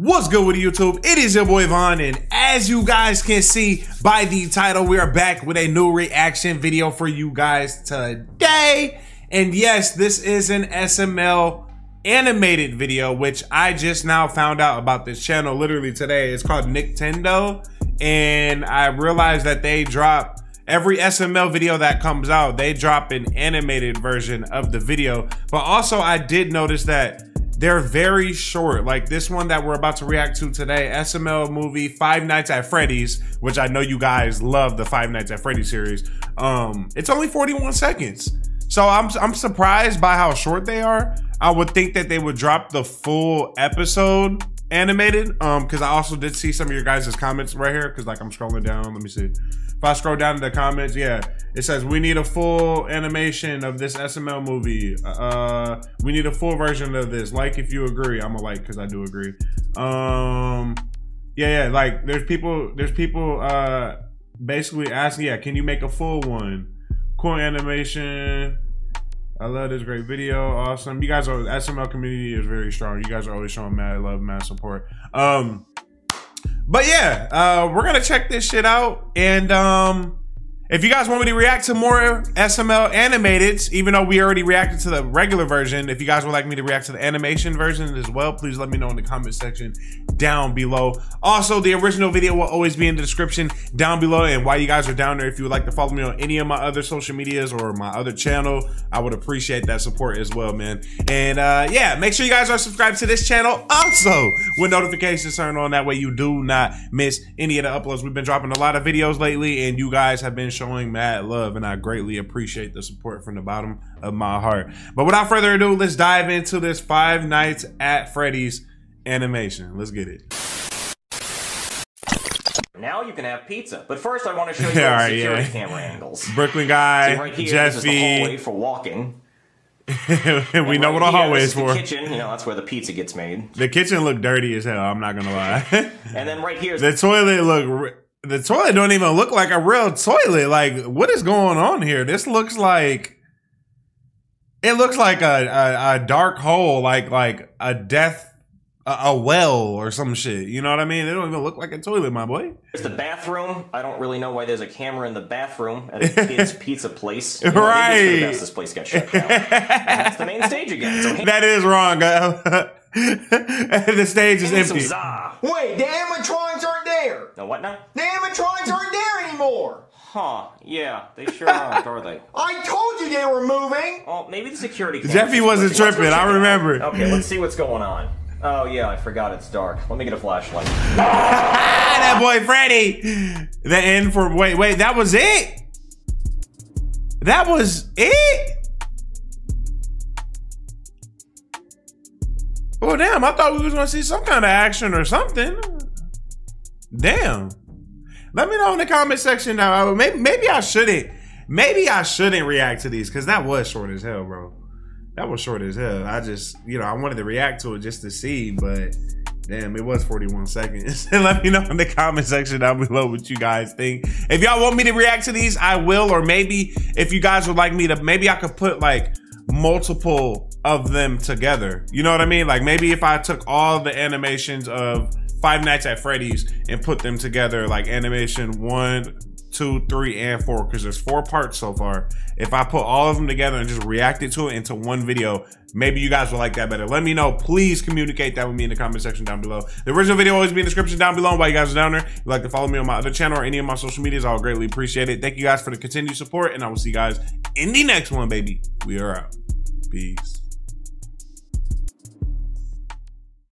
What's good with YouTube? It is your boy Von, and as you guys can see by the title, we are back with a new reaction video for you guys today. And yes, this is an SML animated video, which I just now found out about this channel literally today. It's called Nicktendo, and I realized that they drop every SML video that comes out, they drop an animated version of the video. But also, I did notice that they're very short. Like this one that we're about to react to today, SML movie Five Nights at Freddy's, which I know you guys love the Five Nights at Freddy's series. Um, it's only 41 seconds. So I'm I'm surprised by how short they are. I would think that they would drop the full episode animated. Um, because I also did see some of your guys' comments right here. Cause like I'm scrolling down. Let me see. If I scroll down to the comments, yeah, it says we need a full animation of this SML movie. Uh, we need a full version of this. Like if you agree, I'm a like because I do agree. Um, yeah, yeah, like there's people, there's people, uh, basically asking, yeah, can you make a full one? Cool animation. I love this great video. Awesome. You guys are SML community is very strong. You guys are always showing mad love, mad support. Um, but yeah, uh, we're gonna check this shit out. And um, if you guys want me to react to more SML animated, even though we already reacted to the regular version, if you guys would like me to react to the animation version as well, please let me know in the comment section down below. Also, the original video will always be in the description down below. And while you guys are down there, if you would like to follow me on any of my other social medias or my other channel, I would appreciate that support as well, man. And uh, yeah, make sure you guys are subscribed to this channel also with notifications turned on. That way you do not miss any of the uploads. We've been dropping a lot of videos lately and you guys have been showing mad love and I greatly appreciate the support from the bottom of my heart. But without further ado, let's dive into this Five Nights at Freddy's animation. Let's get it. Now you can have pizza, but first I want to show you the right, security yeah. camera angles. Brooklyn guy, See, right here, Jeffy. This is the hallway for walking. we know what a hallway is for. The kitchen, you know, that's where the pizza gets made. The kitchen looked dirty as hell. I'm not gonna lie. and then right here, the toilet look. The toilet don't even look like a real toilet. Like, what is going on here? This looks like. It looks like a, a, a dark hole, like like a death a, well or some shit. You know what I mean? They don't even look like a toilet, my boy. It's the bathroom. I don't really know why there's a camera in the bathroom at a kid's pizza place. You know, right. this place got shut down. that's the main stage again. So that is wrong. Uh, the stage is empty. Wait, the animatronics aren't. No, what now? The animatronics aren't there anymore. Huh, yeah, they sure aren't, are they? I told you they were moving! Well, maybe the security Jeffy wasn't tripping, I remember. Okay, let's see what's going on. Oh yeah, I forgot it's dark. Let me get a flashlight. that boy Freddy. The end for wait, wait, that was it? That was it? Oh damn, I thought we was gonna see some kind of action or something. Damn. Let me know in the comment section now. Maybe maybe I shouldn't. Maybe I shouldn't react to these because that was short as hell, bro that was short as hell. I just, you know, I wanted to react to it just to see, but damn, it was 41 seconds. Let me know in the comment section down below what you guys think. If y'all want me to react to these, I will. Or maybe if you guys would like me to, maybe I could put like multiple of them together. You know what I mean? Like maybe if I took all the animations of Five Nights at Freddy's and put them together, like animation one, two, three, and four, because there's four parts so far. If I put all of them together and just reacted to it into one video, maybe you guys will like that better. Let me know. Please communicate that with me in the comment section down below. The original video will always be in the description down below. While you guys are down there, if you'd like to follow me on my other channel or any of my social medias, I'll greatly appreciate it. Thank you guys for the continued support, and I will see you guys in the next one, baby. We are out. Peace.